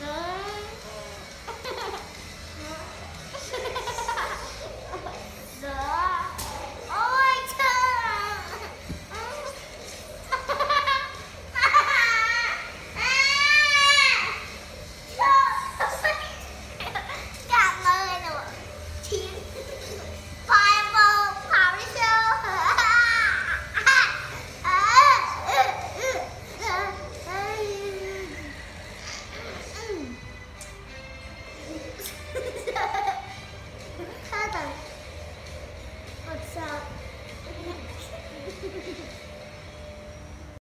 No. outside.